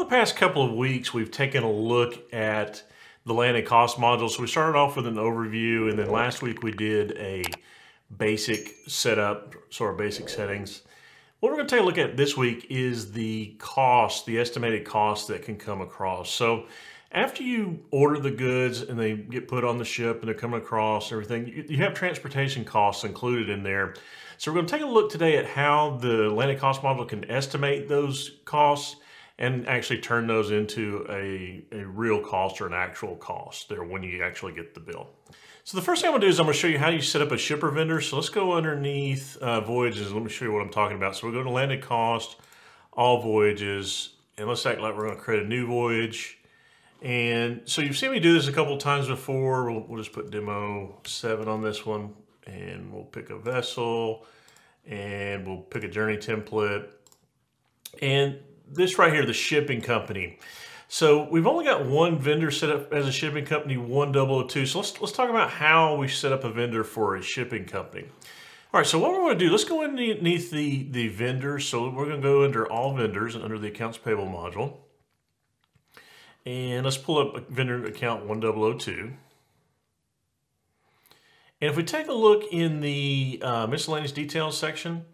over the past couple of weeks, we've taken a look at the landed cost module. So we started off with an overview, and then last week we did a basic setup, sort of basic settings. What we're going to take a look at this week is the cost, the estimated cost that can come across. So after you order the goods and they get put on the ship and they're coming across everything, you, you have transportation costs included in there. So we're going to take a look today at how the landed cost model can estimate those costs and actually turn those into a, a real cost or an actual cost there when you actually get the bill. So the first thing I'm gonna do is I'm gonna show you how you set up a shipper vendor. So let's go underneath uh, voyages. Let me show you what I'm talking about. So we're going to landed cost, all voyages, and let's act like we're gonna create a new voyage. And so you've seen me do this a couple times before. We'll, we'll just put demo seven on this one and we'll pick a vessel and we'll pick a journey template. And this right here, the shipping company. So we've only got one vendor set up as a shipping company, 1002. So let's, let's talk about how we set up a vendor for a shipping company. All right, so what we're going to do, let's go underneath the, the vendors. So we're going to go under all vendors and under the accounts payable module. And let's pull up a vendor account 1002. And if we take a look in the uh, miscellaneous details section,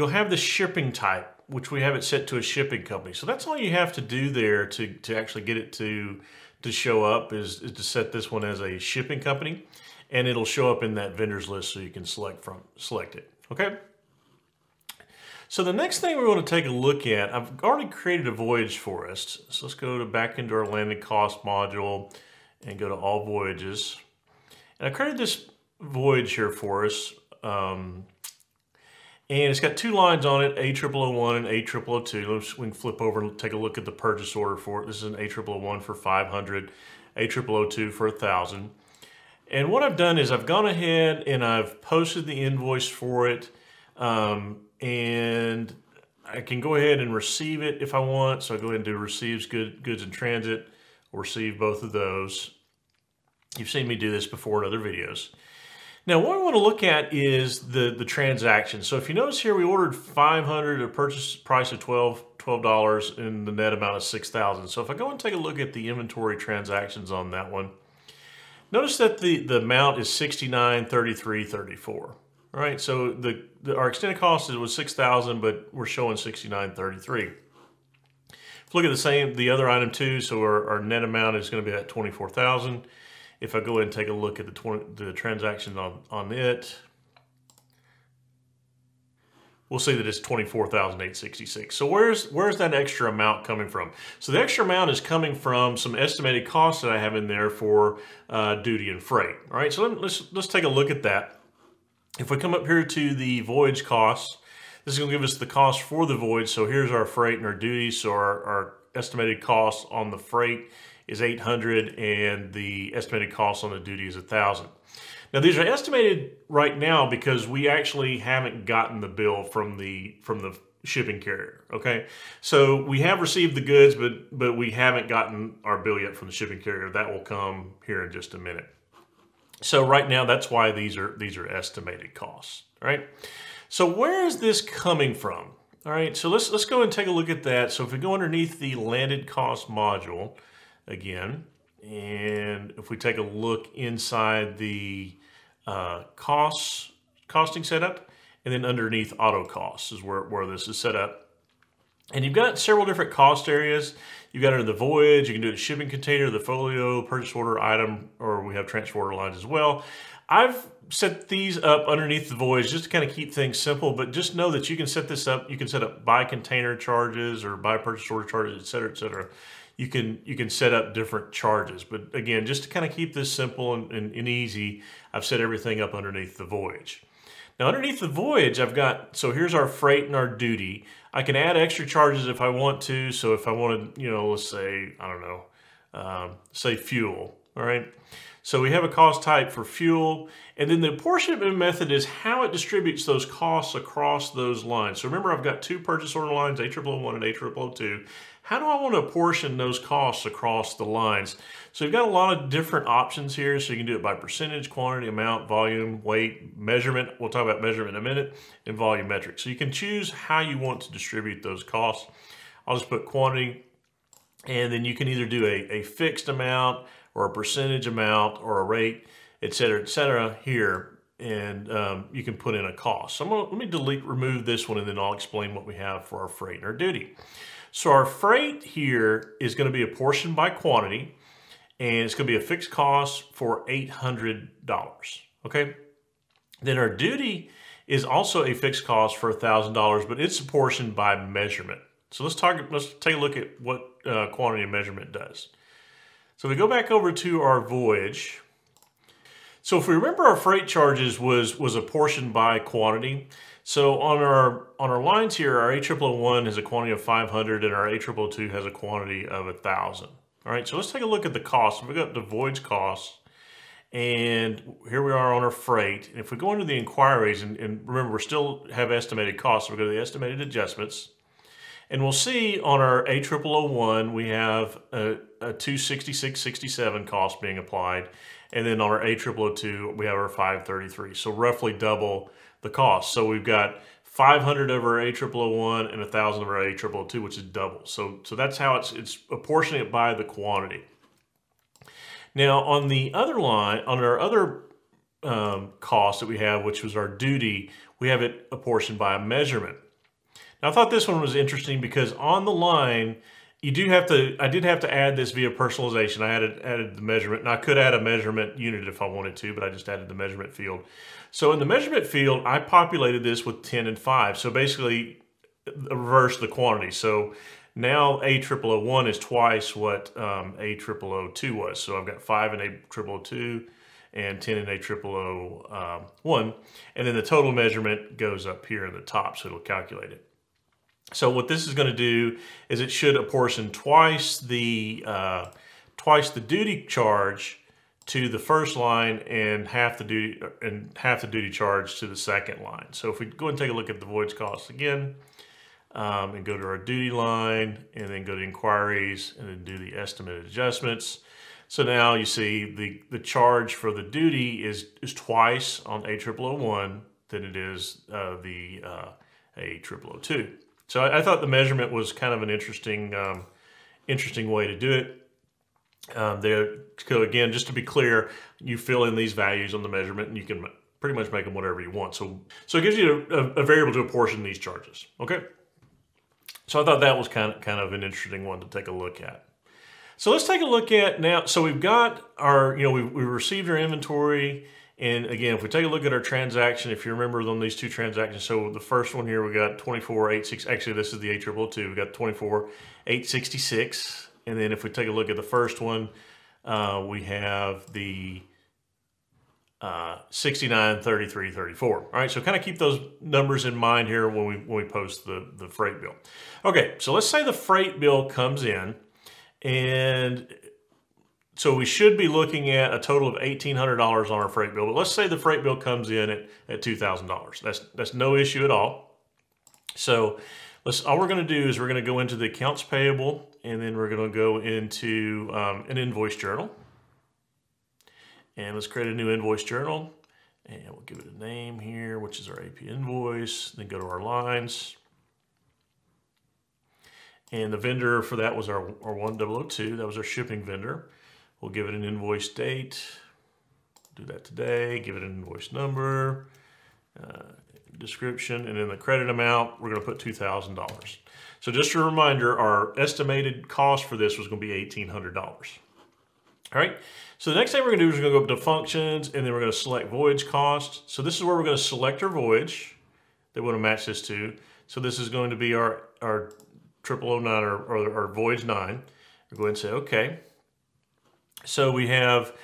you'll have the shipping type which we have it set to a shipping company. So that's all you have to do there to, to actually get it to, to show up is, is to set this one as a shipping company and it'll show up in that vendors list so you can select from select it. Okay. So the next thing we want to take a look at, I've already created a voyage for us. So let's go to back into our landing cost module and go to all voyages. And I created this voyage here for us. Um, and it's got two lines on it, A0001 and A002. Let's, we can flip over and take a look at the purchase order for it. This is an A001 for 500, A002 for 1,000. And what I've done is I've gone ahead and I've posted the invoice for it. Um, and I can go ahead and receive it if I want. So I go ahead and do receives good, goods in transit, receive both of those. You've seen me do this before in other videos. Now, what we want to look at is the, the transaction. So if you notice here, we ordered 500 at a purchase price of 12 $12 and the net amount of 6000 So if I go and take a look at the inventory transactions on that one, notice that the, the amount is 69.33.34. All right, so the, the our extended cost was 6000 but we're showing 69.33. If look at the same, the other item too, so our, our net amount is going to be at 24,000 if I go ahead and take a look at the, 20, the transactions on, on it, we'll see that it's 24,866. So where's, where's that extra amount coming from? So the extra amount is coming from some estimated costs that I have in there for uh, duty and freight. All right, so let, let's, let's take a look at that. If we come up here to the voyage costs, this is gonna give us the cost for the voyage. So here's our freight and our duty. So our, our estimated costs on the freight is 800 and the estimated cost on the duty is 1000 now these are estimated right now because we actually haven't gotten the bill from the from the shipping carrier okay? So we have received the goods but but we haven't gotten our bill yet from the shipping carrier. That will come here in just a minute. So right now that's why these are these are estimated costs right? So where is this coming from? All right so let's let's go and take a look at that. So if we go underneath the landed cost module again. And if we take a look inside the uh, costs, costing setup, and then underneath auto costs is where, where this is set up. And you've got several different cost areas. You've got under the voyage, you can do a shipping container, the folio, purchase order item, or we have transfer lines as well. I've set these up underneath the voyage just to kind of keep things simple, but just know that you can set this up. You can set up by container charges or by purchase order charges, et cetera, et cetera you can you can set up different charges. But again, just to kind of keep this simple and, and, and easy, I've set everything up underneath the voyage. Now underneath the voyage, I've got, so here's our freight and our duty. I can add extra charges if I want to. So if I wanted, you know, let's say, I don't know, um, say fuel, all right? So we have a cost type for fuel, and then the apportionment method is how it distributes those costs across those lines. So remember, I've got two purchase order lines, A001 and A002. How do I want to apportion those costs across the lines? So you've got a lot of different options here. So you can do it by percentage, quantity, amount, volume, weight, measurement. We'll talk about measurement in a minute, and volumetric. So you can choose how you want to distribute those costs. I'll just put quantity And then you can either do a, a fixed amount or a percentage amount or a rate, et cetera, et cetera here. And um, you can put in a cost. So gonna, let me delete, remove this one, and then I'll explain what we have for our freight and our duty. So our freight here is going to be apportioned by quantity, and it's going to be a fixed cost for $800, okay? Then our duty is also a fixed cost for $1,000, but it's apportioned by measurement. So let's talk. Let's take a look at what uh, quantity of measurement does. So we go back over to our voyage. So if we remember, our freight charges was was apportioned by quantity. So on our on our lines here, our A001 has a quantity of 500, and our A002 has a quantity of 1,000. All right. So let's take a look at the cost. We got the voyage costs. And here we are on our freight. And if we go into the inquiries, and, and remember, we still have estimated costs, so we go to the estimated adjustments. And we'll see on our A0001, we have a, a 266.67 cost being applied. And then on our A0002, we have our 533. So roughly double the cost. So we've got 500 over A0001 and 1,000 over A0002, which is double. So, so that's how it's, it's apportioning it by the quantity. Now on the other line, on our other um, cost that we have, which was our duty, we have it apportioned by a measurement. Now I thought this one was interesting because on the line, you do have to, I did have to add this via personalization. I added, added the measurement, and I could add a measurement unit if I wanted to, but I just added the measurement field. So in the measurement field, I populated this with 10 and 5. So basically, reverse the quantity. So now A0001 is twice what um, A0002 was. So I've got 5 and A0002 and 10 and A0001. Um, and then the total measurement goes up here in the top, so it'll calculate it. So what this is going to do is it should apportion twice the uh, twice the duty charge to the first line and half the duty and half the duty charge to the second line. So if we go and take a look at the voyage costs again um, and go to our duty line and then go to inquiries and then do the estimated adjustments. So now you see the, the charge for the duty is, is twice on A0001 than it is uh, the uh, A0002. So I, I, thought the measurement was kind of an interesting, um, interesting way to do it. Um, there, so again, just to be clear, you fill in these values on the measurement and you can pretty much make them whatever you want. So, so it gives you a, a variable to apportion these charges. Okay. So I thought that was kind of, kind of an interesting one to take a look at. So let's take a look at now. So we've got our, you know, we, we received our inventory and again, if we take a look at our transaction, if you remember on these two transactions, so the first one here, we got 24.86, actually this is the A222, we got 24.866. And then if we take a look at the first one, uh, we have the uh, 69, 33, 34. All right, so kind of keep those numbers in mind here when we, when we post the, the freight bill. Okay, so let's say the freight bill comes in and so we should be looking at a total of $1,800 on our freight bill. But let's say the freight bill comes in at, at $2,000. That's, that's no issue at all. So let's, all we're going to do is we're going to go into the accounts payable and then we're going to go into um, an invoice journal. And let's create a new invoice journal. And we'll give it a name here, which is our AP invoice. Then go to our lines. And the vendor for that was our, our 1002. That was our shipping vendor. We'll give it an invoice date. Do that today. Give it an invoice number, uh, description, and then the credit amount, we're going to put $2,000. So just a reminder, our estimated cost for this was going to be $1,800. All right. So the next thing we're going to do is we're going to go up to functions, and then we're going to select voyage cost. So this is where we're going to select our voyage that we want to match this to. So this is going to be our, our 0009 or, or our voyage 9. We're going to say, okay. So we have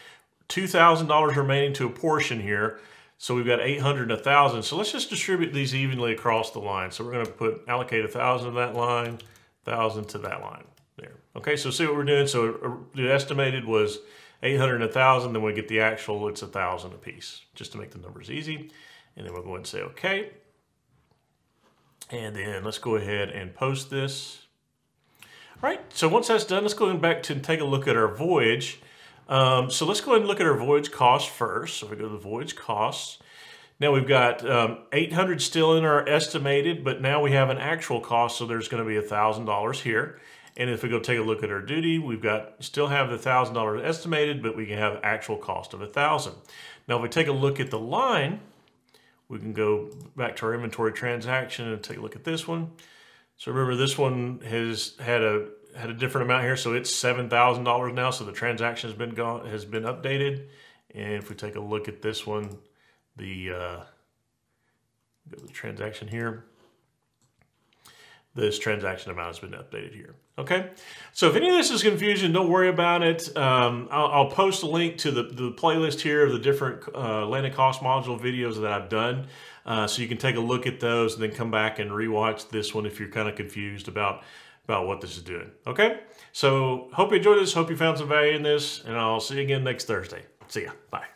$2,000 remaining to a portion here. So we've got 800 and 1,000. So let's just distribute these evenly across the line. So we're going to put allocate 1,000 to that line, 1,000 to that line there. Okay, so see what we're doing. So uh, the estimated was 800 and 1,000. Then we get the actual, it's 1,000 a piece, just to make the numbers easy. And then we'll go ahead and say okay. And then let's go ahead and post this. All right, so once that's done, let's go back to take a look at our voyage. Um, so let's go ahead and look at our voyage cost first. So we go to the voyage costs. Now we've got um, 800 still in our estimated, but now we have an actual cost, so there's going to be $1,000 here. And if we go take a look at our duty, we've got still have the thousand dollars estimated, but we can have actual cost of a thousand. Now, if we take a look at the line, we can go back to our inventory transaction and take a look at this one. So remember, this one has had a had a different amount here, so it's seven thousand dollars now. So the transaction has been gone has been updated. And if we take a look at this one, the uh, the transaction here this transaction amount has been updated here. Okay, so if any of this is confusion, don't worry about it. Um, I'll, I'll, post a link to the, the playlist here of the different uh, landing cost module videos that I've done. Uh, so you can take a look at those and then come back and rewatch this one if you're kind of confused about, about what this is doing. Okay, so hope you enjoyed this. Hope you found some value in this, and I'll see you again next Thursday. See ya. Bye.